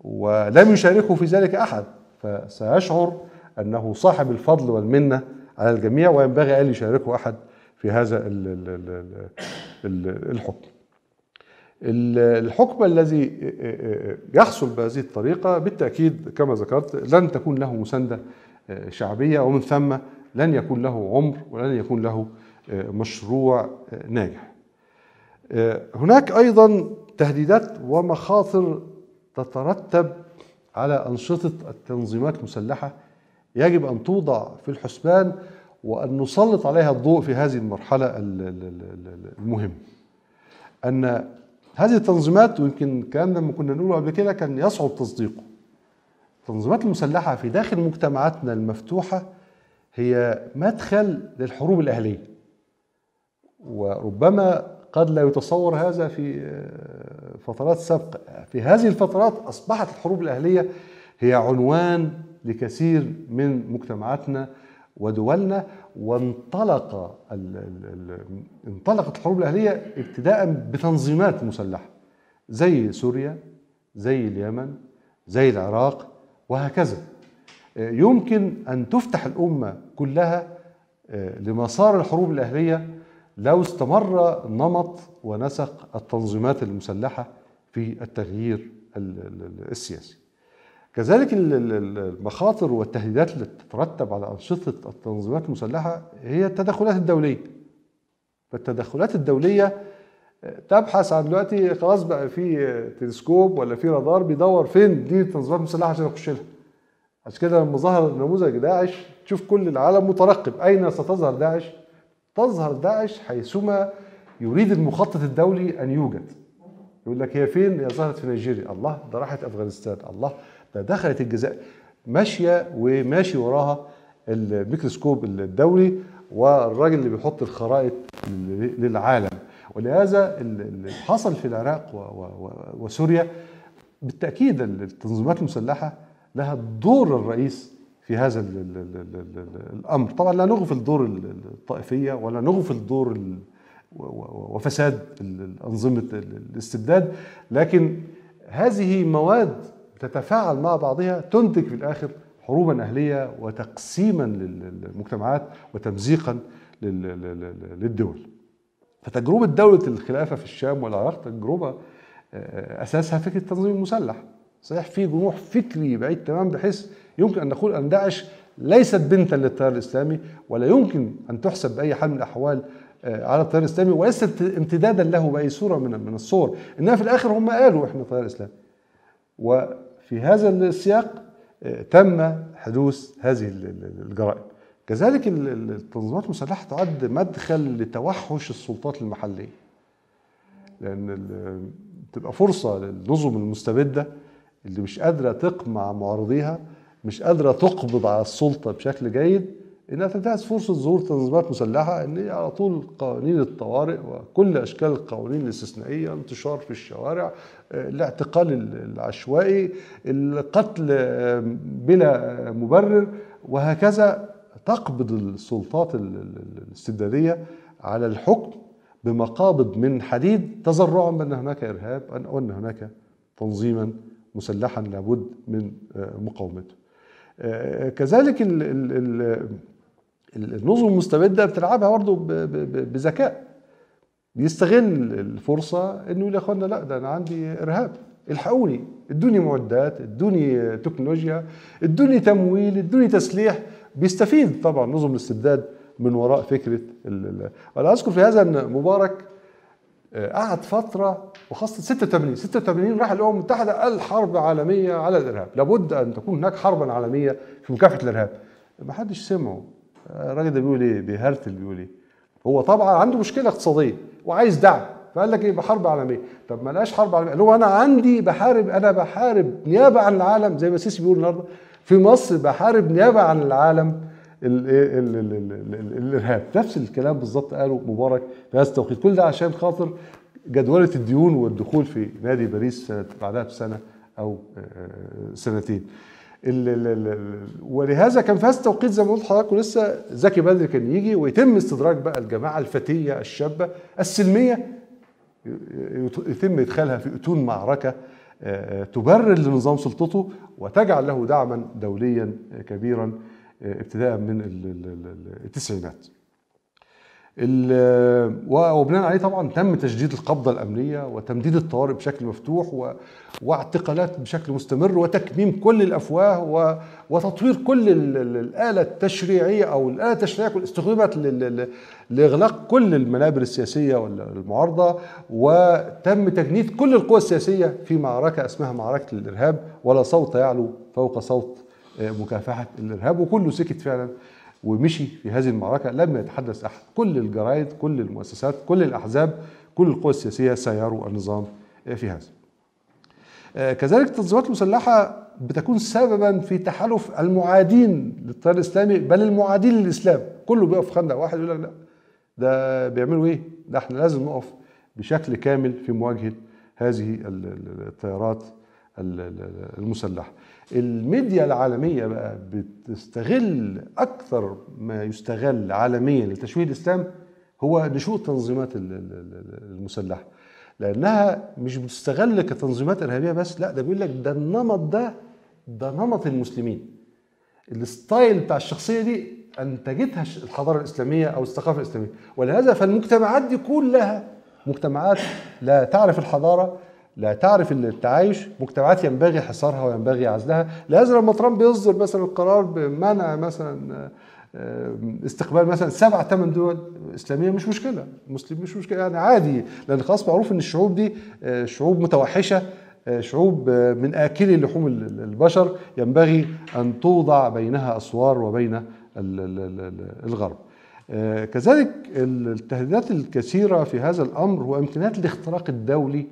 ولم يشاركه في ذلك أحد. فسيشعر أنه صاحب الفضل والمنة على الجميع وينبغي أن يشاركه أحد في هذا الحكم. الحكم الذي يحصل بهذه الطريقة بالتأكيد كما ذكرت لن تكون له مساندة شعبية ومن ثم لن يكون له عمر ولن يكون له مشروع ناجح. هناك أيضا تهديدات ومخاطر تترتب على أنشطة التنظيمات المسلحة. يجب أن توضع في الحسبان وأن نسلط عليها الضوء في هذه المرحلة المهمة أن هذه التنظيمات ويمكن الكلام لما كنا نقوله قبل كده كان يصعب تصديقه. التنظيمات المسلحة في داخل مجتمعاتنا المفتوحة هي مدخل للحروب الأهلية. وربما قد لا يتصور هذا في فترات سابقة. في هذه الفترات أصبحت الحروب الأهلية هي عنوان لكثير من مجتمعاتنا ودولنا. وانطلق انطلقت الحروب الأهلية ابتداء بتنظيمات مسلحة زي سوريا زي اليمن زي العراق وهكذا. يمكن أن تفتح الأمة كلها آه، لمسار الحروب الأهلية لو استمر نمط ونسق التنظيمات المسلحة في التغيير السياسي. كذلك المخاطر والتهديدات اللي تترتب على أنشطة التنظيمات المسلحة هي التدخلات الدولية. فالتدخلات الدولية تبحث عن دلوقتي خلاص بقى في تلسكوب ولا في رادار بيدور فين دي التنظيمات المسلحة عشان يخش لها. عشان كده لما ظهر نموذج داعش تشوف كل العالم مترقب. أين ستظهر داعش؟ تظهر داعش حيثما يريد المخطط الدولي أن يوجد. يقول لك هي فين؟ هي ظهرت في نيجيريا. الله ده راحت أفغانستان. الله ده دخلت الجزائر ماشية وماشي وراها الميكروسكوب الدولي والراجل اللي بيحط الخرائط للعالم. ولهذا اللي حصل في العراق وسوريا بالتأكيد التنظيمات المسلحة لها الدور الرئيس في هذا الأمر. طبعا لا نغفل دور الطائفية ولا نغفل دور وفساد انظمه الاستبداد لكن هذه مواد تتفاعل مع بعضها تنتج في الآخر حروبا أهلية وتقسيما للمجتمعات وتمزيقا للدول. فتجربة دولة الخلافة في الشام والعراق تجربة آه، أساسها فكرة التنظيم المسلح. صحيح في جموح فكري بعيد تماما بحيث يمكن أن نقول أن داعش ليست بنتا للتيار الإسلامي ولا يمكن أن تحسب بأي حال من الأحوال آه، على التيار الإسلامي وليست امتدادا له بأي صورة من من الصور إنما في الآخر هم قالوا إحنا تيار اسلامي في هذا السياق آه، تم حدوث هذه الجرائم. كذلك التنظيمات المسلحة تعد مدخل لتوحش السلطات المحلية. لأن تبقى فرصة للنظم المستبدة اللي مش قادرة تقمع معارضيها مش قادرة تقبض على السلطة بشكل جيد إنها تنتهز فرصة ظهور تنظيمات مسلحة إن على طول قوانين الطوارئ وكل أشكال القوانين الاستثنائية انتشار في الشوارع الاعتقال العشوائي القتل بلا مبرر وهكذا تقبض السلطات الاستبدادية على الحكم بمقابض من حديد تزرعا بأن هناك إرهاب أو ان هناك تنظيما مسلحا لابد من مقاومته. كذلك النظم المستبدة بتلعبها برضه بذكاء. بيستغل الفرصة إنه يقول يا أخوانا لا ده أنا عندي إرهاب. الحقوني. ادوني معدات ادوني تكنولوجيا ادوني تمويل ادوني تسليح. بيستفيد طبعا نظم الاستبداد من وراء فكرة وأنا أذكر في هذا ان مبارك آه، قعد فترة وخاصة 86 86 راح الأمم المتحدة قال حرب عالميه على الإرهاب. لابد أن تكون هناك حربا عالمية في مكافحة الإرهاب. ما حدش سمعه. الراجل ده بيقول إيه؟ بيهرتل بيقول إيه؟ هو طبعا عنده مشكلة اقتصادية وعايز دعم. فقال لك إيه؟ بحرب عالمية. طب ما لقاش حرب عالمية. قال له أنا عندي بحارب أنا بحارب نيابة عن العالم زي ما سيسي بيقول النهارده. في مصر بحارب نيابة عن العالم. الإرهاب. نفس الكلام بالظبط قاله مبارك في هذا التوقيت. كل ده عشان خاطر جدولة الديون والدخول في نادي باريس سنة بعدها بسنة أو آه، سنتين. ولهذا كان في هذا التوقيت زي ما قلت لحضراتكم لسه زكي بدري كان يجي ويتم استدراج بقى الجماعة الفتية الشابة السلمية يتم إدخالها في أتون معركة آه، تبرر لنظام سلطته وتجعل له دعما دوليا كبيرا آه، ابتداء من التسعينات. وبناء عليه طبعا تم تجديد القبضة الأمنية وتمديد الطوارئ بشكل مفتوح. واعتقالات بشكل مستمر وتكميم كل الأفواه. وتطوير كل الآلة التشريعية أو الآلة التشريعية استخدمت. لإغلاق كل المنابر السياسية والمعارضه وتم تجنيد كل القوى السياسية في معركة اسمها معركة الإرهاب ولا صوت يعلو فوق صوت آه، مكافحة الإرهاب وكله سكت فعلا ومشي في هذه المعركة لم يتحدث أحد. كل الجرائد كل المؤسسات كل الأحزاب كل القوى السياسية سيروا النظام في هذا. آه، كذلك التنظيمات المسلحة بتكون سببا في تحالف المعادين للتيار الإسلامي بل المعادين للإسلام. كله بيقف خندق واحد يقول لك لا. ده بيعملوا إيه؟ ده إحنا لازم نقف بشكل كامل في مواجهة هذه التيارات المسلحة. الميديا العالمية بقى بتستغل أكثر ما يستغل عالميا لتشويه الإسلام هو نشوء التنظيمات المسلحة. لأنها مش بتستغل كتنظيمات إرهابية بس لا ده بيقول لك ده النمط ده ده نمط المسلمين. ال style بتاع الشخصية دي أنتجتها الحضارة الإسلامية أو الثقافة الإسلامية. ولهذا فالمجتمعات دي كلها مجتمعات لا تعرف الحضارة لا تعرف التعايش مجتمعات ينبغي حصارها وينبغي عزلها. لهذا لما ترامب يصدر مثلا قرار بمنع مثلا آه، استقبال مثلا سبع ثمان دول إسلامية مش مشكلة. مسلم مش مشكلة. يعني عادي. لأن خلاص معروف إن الشعوب دي آه، شعوب متوحشة آه، شعوب من اكلي لحوم البشر. ينبغي أن توضع بينها أسوار وبين الغرب. كذلك التهديدات الكثيرة في هذا الأمر هو امكانيات الاختراق الدولي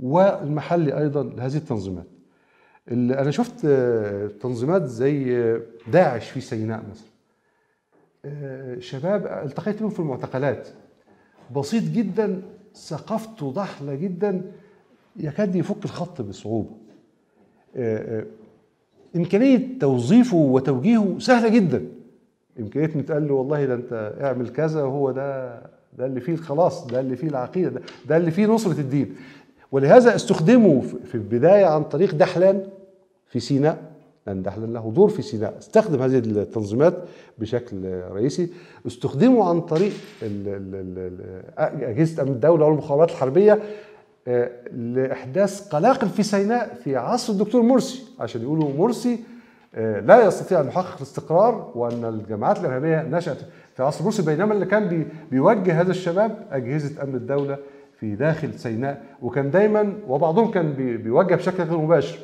والمحلي أيضا لهذه التنظيمات. اللي أنا شفت آه، تنظيمات زي آه، داعش في سيناء مثلا آه، شباب التقيت بهم في المعتقلات. بسيط جدا ثقافته ضحلة جدا يكاد يفك الخط بصعوبة. إمكانية توظيفه وتوجيهه سهلة جدا. إمكانية نتقال له والله ده أنت اعمل كذا وهو ده ده اللي فيه الخلاص ده اللي فيه العقيدة ده, ده اللي فيه نصرة الدين. ولهذا استخدموا في البداية عن طريق دحلان في سيناء. لأن دحلان له دور في سيناء. استخدم هذه التنظيمات بشكل رئيسي. استخدموا عن طريق أجهزة أمن الدولة والمخابرات الحربية آه، لإحداث قلاقل في سيناء في عصر الدكتور مرسي. عشان يقولوا مرسي آه، لا يستطيع أن يحقق الاستقرار وأن الجماعات الإرهابية نشأت في عصر مرسي. بينما اللي كان بيوجه هذا الشباب أجهزة أمن الدولة في داخل سيناء وكان دايما وبعضهم كان بيوجه بشكل غير مباشر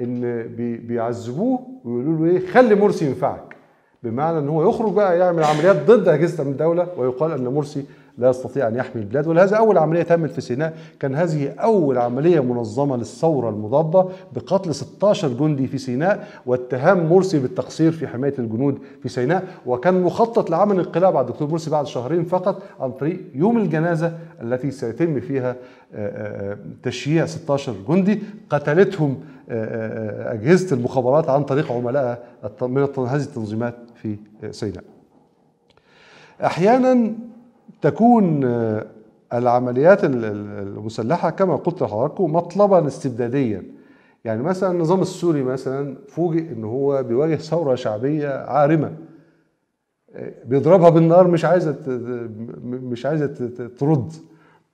إن بيعذبوه ويقولوا له إيه خلي مرسي ينفعك. بمعنى إن هو يخرج بقى يعمل عمليات ضد أجهزة الدولة ويقال إن مرسي لا يستطيع أن يحمي البلاد. ولهذا أول عملية تمت في سيناء كان هذه أول عملية منظمة للثورة المضادة بقتل 16 جندي في سيناء واتهام مرسي بالتقصير في حماية الجنود في سيناء. وكان مخطط لعمل انقلاب على الدكتور مرسي بعد شهرين فقط عن طريق يوم الجنازة التي سيتم فيها آه، آه، آه، تشييع 16 جندي. قتلتهم أجهزة المخابرات عن طريق عملائها من هذه التنظيمات في سيناء. أحيانا تكون آه، العمليات المسلحة كما قلت لحضراتكم مطلبا استبداديا. يعني مثلا النظام السوري مثلا فوجئ إن هو بيواجه ثورة شعبية عارمة بيضربها بالنار مش عايزة ت- مش ت- ترد.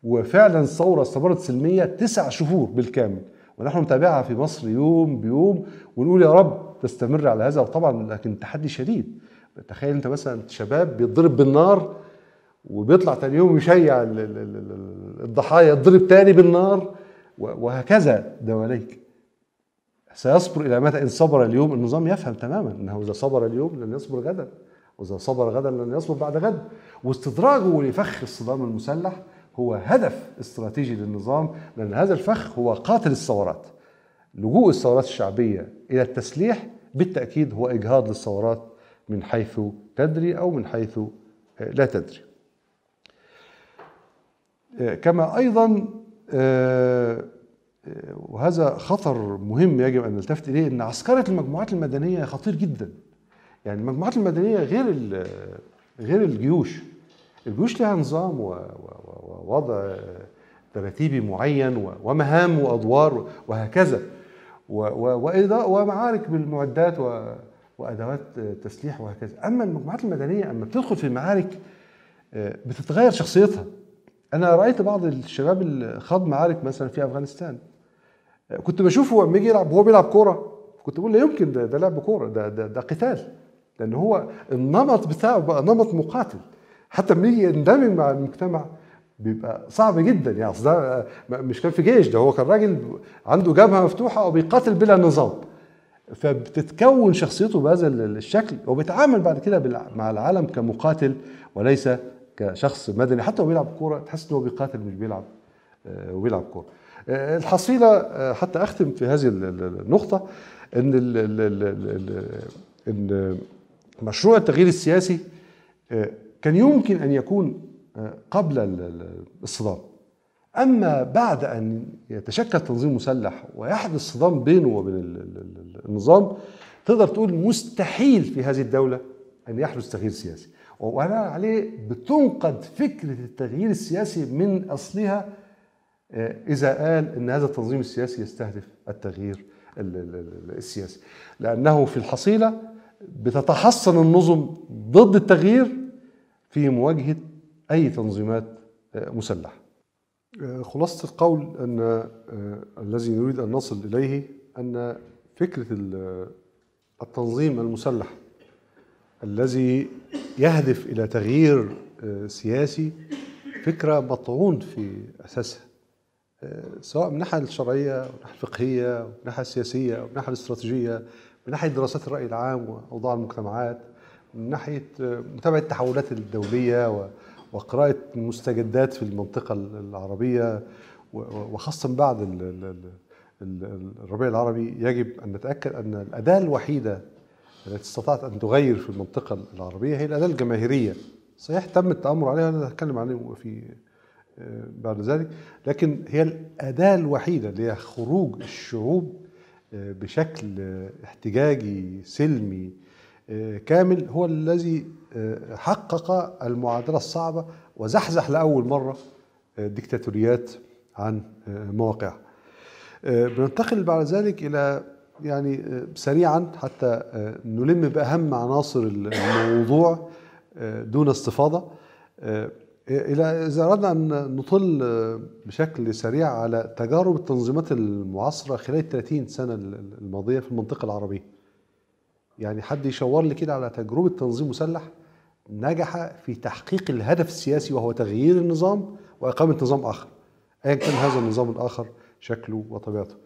وفعلا الثورة استمرت سلمية تسع شهور بالكامل. ونحن نتابعها في مصر يوم بيوم ونقول يا رب تستمر على هذا. وطبعا لكن تحدي شديد. تخيل أنت مثلا شباب بيتضرب بالنار وبيطلع تاني يوم يشيع ال- ال- ال- ال- الضحايا يتضرب تاني بالنار وهكذا دواليك. سيصبر إلى متى إن صبر اليوم؟ النظام يفهم تماما إنه إذا صبر اليوم لن يصبر غدا وإذا صبر غدا لن يصبر بعد غد. واستدراجه لفخ الصدام المسلح هو هدف استراتيجي للنظام لأن هذا الفخ هو قاتل الثورات. لجوء الثورات الشعبية إلى التسليح بالتأكيد هو إجهاض للثورات من حيث تدري أو من حيث لا تدري. كما أيضا آه، آه، وهذا خطر مهم يجب أن نلتفت إليه إن عسكره المجموعات المدنية خطير جدا. يعني المجموعات المدنية غير غير الجيوش. الجيوش لها نظام ووضع تراتيبي معين ومهام وأدوار وهكذا. و- و- وإضاءة- ومعارك بالمعدات و- وأدوات تسليح وهكذا. أما المجموعات المدنية أما بتدخل في المعارك آه، بتتغير شخصيتها. أنا رأيت بعض الشباب اللي خاض معارك مثلا في أفغانستان. كنت بشوفه لما يجي يلعب وهو بيلعب كورة. كنت بقول لا يمكن ده, ده لعب كورة ده, ده ده قتال. لأن هو النمط بتاعه بقى نمط مقاتل. حتى لما يجي يندمج مع المجتمع بيبقى صعب جدا. يعني أصل ده آه، مش كان في جيش ده هو كان راجل عنده جبهة مفتوحة وبيقاتل بلا نظام. فبتتكون شخصيته بهذا الشكل وبيتعامل بعد كده مع العالم كمقاتل وليس كشخص مدني حتى لو بيلعب كوره تحس ان هو بيقاتل مش بيلعب آه، وبيلعب كوره. آه، الحصيله آه، حتى اختم في هذه ال- ال- النقطه ان ان مشروع التغيير السياسي آه، كان يمكن ان يكون آه، قبل ال- ال- الصدام. اما بعد ان يتشكل تنظيم مسلح ويحدث صدام بينه وبين ال- ال- ال- النظام تقدر تقول مستحيل في هذه الدولة ان يحدث تغيير سياسي وبناء عليه بتنقد فكرة التغيير السياسي من أصلها آه، إذا قال إن هذا التنظيم السياسي يستهدف التغيير ال- ال- ال- السياسي. لأنه في الحصيلة بتتحصن النظم ضد التغيير في مواجهة أي تنظيمات آه، مسلحة. خلاصة القول أن آه، الذي نريد أن نصل إليه أن فكرة ال- التنظيم المسلح الذي يهدف إلى تغيير آه، سياسي فكرة مطعون في أساسها. آه، سواء من الناحية الشرعية أو الناحية الفقهية أو الناحية السياسية أو الناحية الاستراتيجية من ناحية دراسات الرأي العام وأوضاع المجتمعات من ناحية آه، متابعة التحولات الدولية و- وقراءة المستجدات في المنطقة العربية و- و- وخاصة بعد ال- ال- ال- ال- الربيع العربي يجب أن نتأكد أن الأداة الوحيدة التي استطاعت أن تغير في المنطقة العربية هي الأداة الجماهيرية. صحيح تم التأمر عليها أنا هتكلم عليه في آه، بعد ذلك. لكن هي الأداة الوحيدة اللي هي خروج الشعوب آه، بشكل احتجاجي سلمي آه، كامل هو الذي حقق المعادلة الصعبة وزحزح لأول مرة الدكتاتوريات عن مواقعها بننتقل بعد ذلك إلى يعني آه، سريعا حتى آه، نلم بأهم عناصر الموضوع آه، دون استفاضة. إلى إذا أردنا أن نطل بشكل سريع على تجارب التنظيمات المعاصرة خلال ال 30 سنة الماضية في المنطقة العربية. يعني حد يشاور لي كده على تجربة تنظيم مسلح نجح في تحقيق الهدف السياسي وهو تغيير النظام وإقامة نظام آخر. أيا كان هذا النظام الآخر شكله وطبيعته.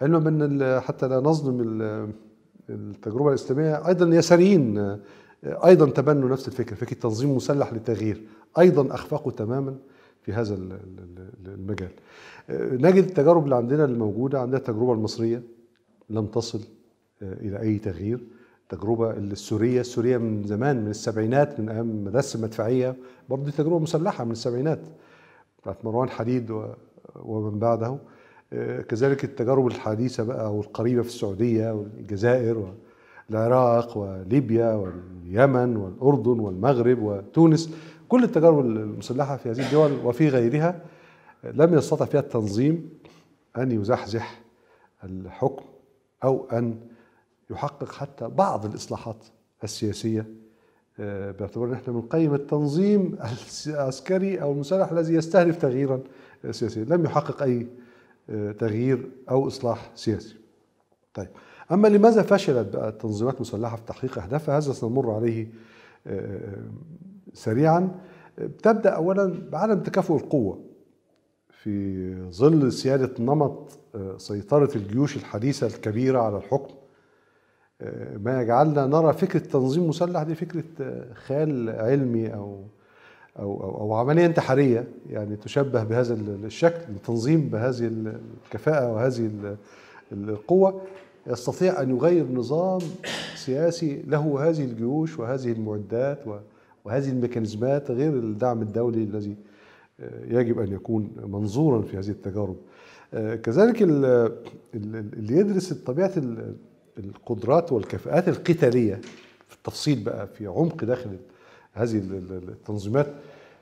بأن ال- حتى لا نظلم ال- التجربة الإسلامية أيضا اليساريين أيضا تبنوا نفس الفكرة فكرة تنظيم مسلح للتغيير أيضا أخفقوا تماما في هذا ال- ال- ال- المجال. نجد التجارب اللي عندنا الموجودة عندنا التجربة المصرية لم تصل آه، إلى أي تغيير. التجربة السورية السورية من زمان من السبعينات من أيام المدارس المدفعية برضه دي تجربة مسلحة من السبعينات. بتاعت مروان حديد ومن بعده. كذلك التجارب الحديثة بقى والقريبة في السعودية والجزائر والعراق وليبيا واليمن والأردن والمغرب وتونس. كل التجارب المسلحة في هذه الدول وفي غيرها لم يستطع فيها التنظيم أن يزحزح الحكم أو أن يحقق حتى بعض الإصلاحات السياسية. آه، باعتبار أن إحنا بنقيم التنظيم العسكري أو المسلح الذي يستهدف تغييرا سياسيا. لم يحقق أي آه، تغيير أو إصلاح سياسي. طيب أما لماذا فشلت بقى التنظيمات المسلحة في تحقيق أهدافها؟ هذا سنمر عليه آه، سريعا. تبدأ اولا بعدم تكافؤ القوة في ظل سيادة نمط سيطرة الجيوش الحديثة الكبيرة على الحكم. ما يجعلنا نرى فكرة تنظيم مسلح دي فكرة خيال علمي أو أو أو, عملية انتحارية يعني تشبه بهذا الشكل التنظيم بهذه الكفاءة وهذه القوة يستطيع أن يغير نظام سياسي له هذه الجيوش وهذه المعدات وهذه الميكانيزمات غير الدعم الدولي الذي يجب أن يكون منظورا في هذه التجارب. كذلك اللي يدرس طبيعة القدرات والكفاءات القتالية في التفصيل بقى في عمق داخل هذه التنظيمات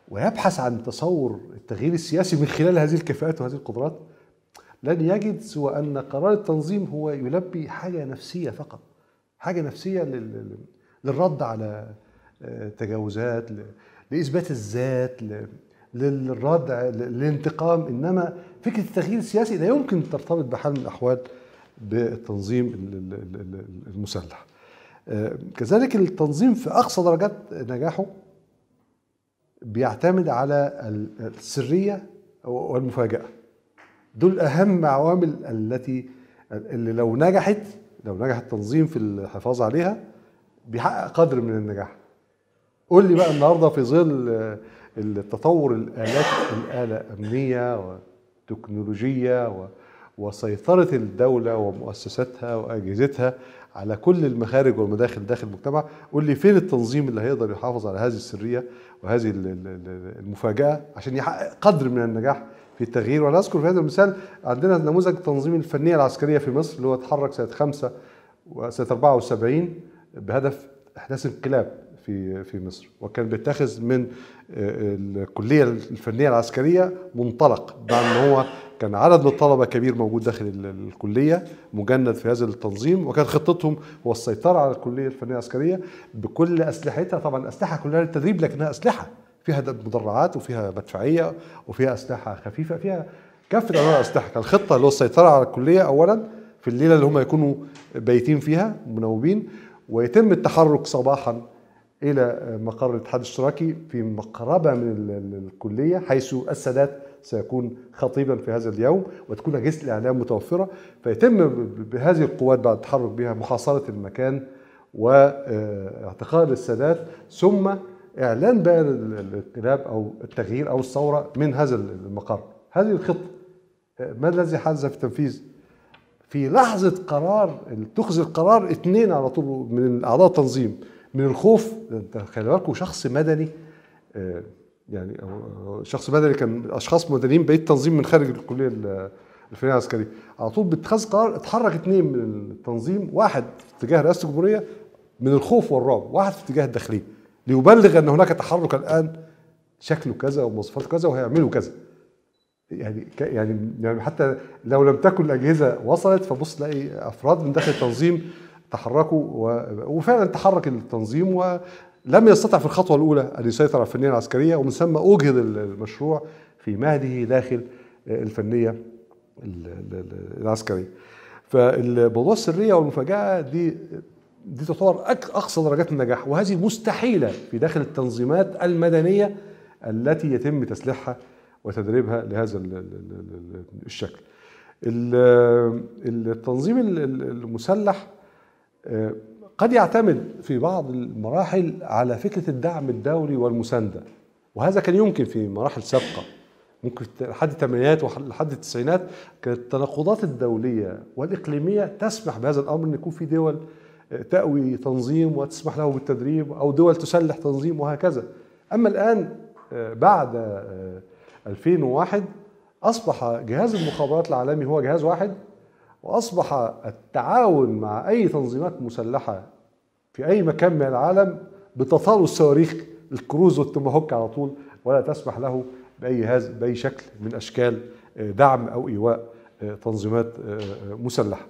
ويبحث عن تصور التغيير السياسي من خلال هذه الكفاءات وهذه القدرات لن يجد سوى أن قرار التنظيم هو يلبي حاجة نفسية فقط حاجة نفسية للرد على آه، تجاوزات لإثبات الذات للرد للانتقام. إنما فكرة التغيير السياسي لا يمكن ترتبط بحال من الأحوال بالتنظيم المسلح. كذلك التنظيم في أقصى درجات نجاحه بيعتمد على السرية والمفاجأة. دول أهم عوامل التي اللي لو نجحت لو نجح التنظيم في الحفاظ عليها بيحقق قدر من النجاح. قول لي بقى النهارده في ظل التطور الآلات الآلة امنيه وتكنولوجيه وسيطرة الدولة ومؤسساتها وأجهزتها على كل المخارج والمداخل داخل المجتمع قول لي فين التنظيم اللي هيقدر يحافظ على هذه السرية وهذه المفاجأة عشان يحقق قدر من النجاح في التغيير؟ وأنا أذكر في هذا المثال عندنا نموذج تنظيم الفنية العسكرية في مصر اللي هو اتحرك سنة 5 وسنة 74 بهدف إحداث انقلاب في في مصر وكان بيتخذ من آه، الكلية الفنية العسكرية منطلق بعد إن هو كان عدد من الطلبة كبير موجود داخل الكلية مجند في هذا التنظيم وكانت خطتهم هو السيطرة على الكلية الفنية العسكرية بكل أسلحتها. طبعا اسلحه كلها للتدريب لكنها أسلحة. فيها مدرعات وفيها مدفعية وفيها أسلحة خفيفة فيها كافة أنواع الأسلحة. كان الخطه اللي هو السيطرة على الكلية اولا في الليلة اللي هم يكونوا بايتين فيها منوبين ويتم التحرك صباحا إلى مقر الاتحاد الاشتراكي في مقربة من الكلية حيث السادات سيكون خطيبا في هذا اليوم وتكون اجهزه الإعلام متوفرة فيتم بهذه القوات بعد التحرك بها محاصره المكان واعتقال السادات ثم إعلان بقى الانقلاب أو التغيير أو الثورة من هذا المقر. هذه الخطة ما الذي حدث في التنفيذ؟ في لحظة قرار اتخذ القرار اثنين على طول من أعضاء التنظيم من الخوف خلي بالكم شخص مدني آه، يعني شخص مدني كان أشخاص مدنيين بقيه تنظيم من خارج الكلية الفنية العسكرية. على طول باتخاذ قرار اتحرك اثنين من التنظيم واحد في اتجاه رئاسة الجمهورية من الخوف والرعب واحد في اتجاه الداخلية ليبلغ أن هناك تحرك الآن شكله كذا ومواصفاته كذا وهيعملوا كذا. يعني يعني يعني حتى لو لم تكن الأجهزة وصلت فبص تلاقي أفراد من داخل التنظيم تحركوا وفعلا تحرك التنظيم ولم يستطع في الخطوة الأولى أن يسيطر على الفنية العسكرية ومن ثم أوجد المشروع في مهده داخل الفنية العسكرية. فالموضوع السرية والمفاجأة دي دي تعتبر أقصى درجات النجاح وهذه مستحيلة في داخل التنظيمات المدنية التي يتم تسليحها وتدريبها لهذا الشكل. التنظيم المسلح قد يعتمد في بعض المراحل على فكرة الدعم الدولي والمساندة. وهذا كان يمكن في مراحل سابقة. ممكن لحد الثمانينات ولحد التسعينات كانت التناقضات الدولية والإقليمية تسمح بهذا الأمر إن يكون في دول تأوي تنظيم وتسمح له بالتدريب أو دول تسلح تنظيم وهكذا. أما الآن بعد 2001 أصبح جهاز المخابرات العالمي هو جهاز واحد. وأصبح التعاون مع أي تنظيمات مسلحة في أي مكان من العالم بتطال الصواريخ الكروز والتوماهوك على طول ولا تسمح له بأي هذا بأي شكل من أشكال دعم أو إيواء تنظيمات مسلحة.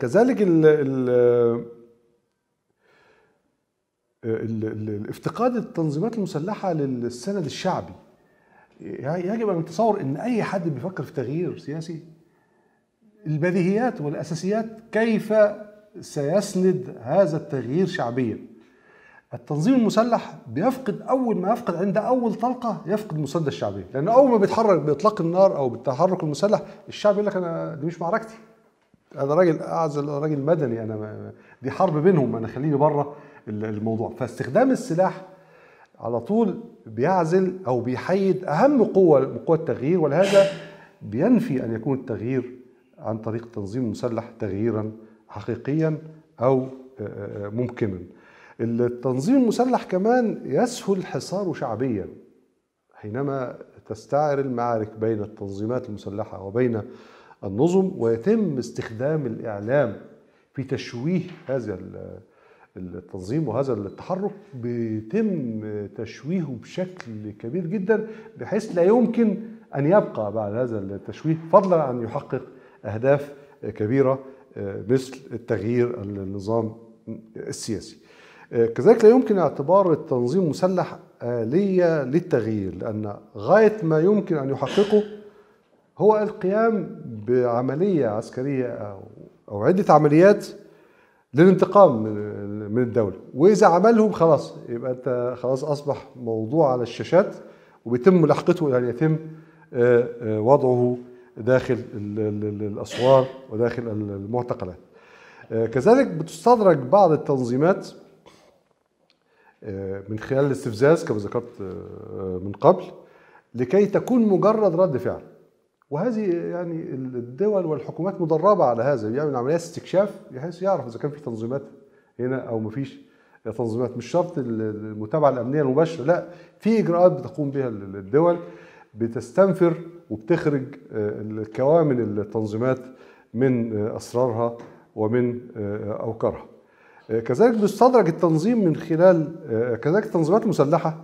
كذلك ال ال ال- ال- افتقاد التنظيمات المسلحة للسند الشعبي يجب أن نتصور أن أي حد بيفكر في تغيير سياسي البديهيات والأساسيات كيف سيسند هذا التغيير شعبيا؟ التنظيم المسلح بيفقد أول ما يفقد عند أول طلقة يفقد مسدس الشعبية لأن أول ما بيتحرك بإطلاق النار أو بالتحرك المسلح الشعب يقول لك أنا دي مش معركتي. أنا راجل اعزل راجل مدني أنا دي حرب بينهم أنا خليني بره الموضوع. فاستخدام السلاح على طول بيعزل أو بيحيد أهم قوة من قوى التغيير ولهذا بينفي أن يكون التغيير عن طريق التنظيم المسلح تغييرا حقيقيا أو آه، آه، ممكنا. التنظيم المسلح كمان يسهل حصاره شعبيا حينما تستعر المعارك بين التنظيمات المسلحة وبين النظم ويتم استخدام الإعلام في تشويه هذا التنظيم وهذا التحرك بيتم تشويهه بشكل كبير جدا بحيث لا يمكن أن يبقى بعد هذا التشويه فضلا عن يحقق أهداف كبيرة مثل التغيير النظام السياسي. كذلك لا يمكن اعتبار التنظيم المسلح آلية للتغيير لأن غاية ما يمكن أن يحققه هو القيام بعملية عسكرية أو عدة عمليات للانتقام من الدولة. وإذا عملهم خلاص يبقى أنت خلاص أصبح موضوع على الشاشات وبيتم ملاحقته أن يتم آه، آه، وضعه داخل ال- ال- ال- الأسوار وداخل المعتقلات. آه، كذلك بتستدرج بعض التنظيمات من خلال الاستفزاز كما ذكرت من قبل لكي تكون مجرد رد فعل. وهذه يعني الدول والحكومات مدربة على هذا بيعمل عمليات استكشاف بحيث يعرف إذا كان في تنظيمات هنا أو مفيش تنظيمات مش شرط المتابعة الأمنية المباشرة لا في إجراءات بتقوم بها الدول بتستنفر وبتخرج آه، الكوامن التنظيمات من آه، أسرارها ومن آه، أوكارها آه، كذلك بيستدرج التنظيم من خلال كذلك التنظيمات المسلحة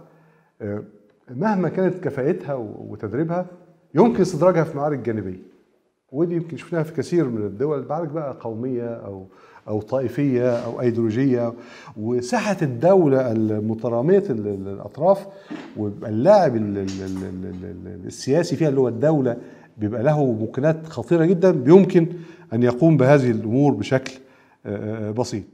آه، مهما كانت كفاءتها وتدريبها يمكن استدراجها في معارك جانبية. ودي يمكن شفناها في كثير من الدول معارك بقى قومية أو أو طائفية أو أيديولوجية. وساحة الدولة المترامية ال- ال- الأطراف ويبقى اللاعب ال- ال- ال- ال- ال- السياسي فيها اللي هو الدولة بيبقى له ممكنات خطيرة جدا يمكن أن يقوم بهذه الأمور بشكل آه، آه، بسيط.